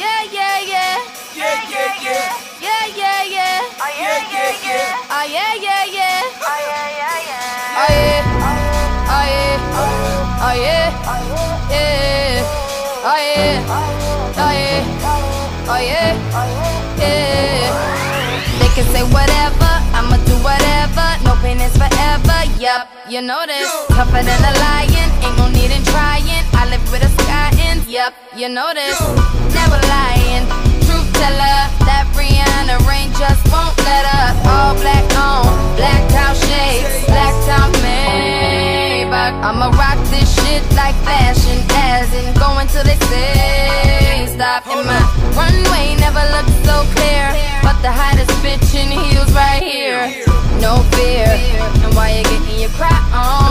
Yeah, yeah, yeah. Yeah, yeah, yeah. Oh, yeah, yeah, yeah. Oh, yeah, yeah, yeah. Oh, yeah, yeah, yeah. Oh, yeah. Oh, yeah. Oh, yeah. Yeah. Oh, yeah. Oh, yeah. Oh, yeah. Yeah. They can say whatever, I'ma do whatever. No pain is forever, yup, you know this. Tougher than a lion, ain't no need in trying. Yup, you know this. Never lying, truth teller. That Rihanna rain just won't let up. All black on, blacked out shades, blacked out Maybach. I'ma rock this shit like fashion, as in going till they say stop. And my runway never looked so clear, but the hottest bitch in heels right here. No fear, and while you're getting your cry on.